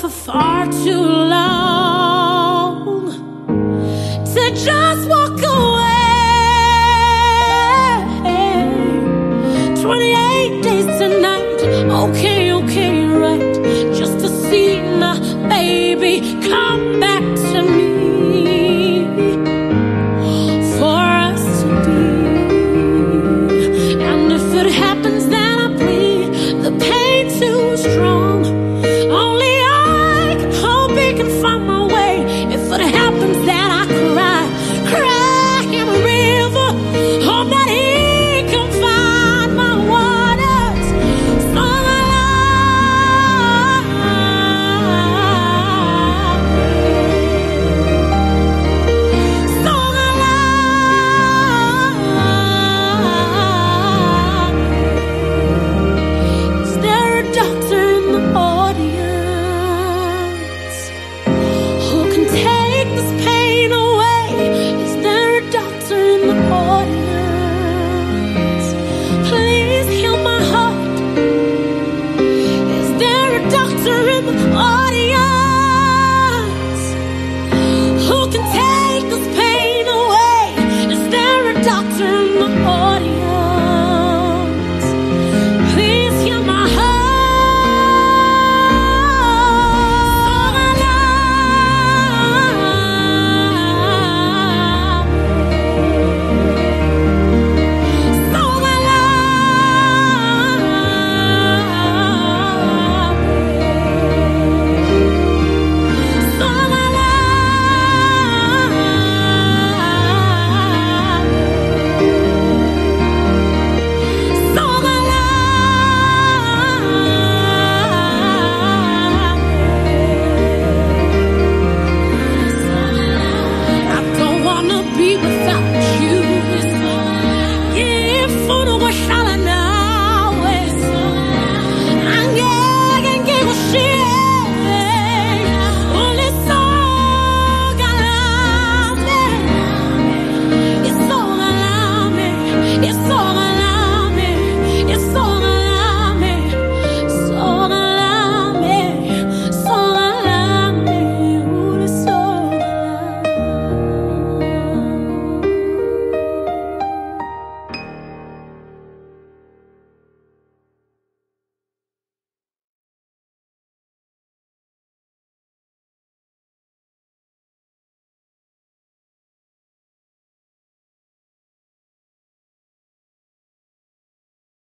for far too long to just walk away. 28 days.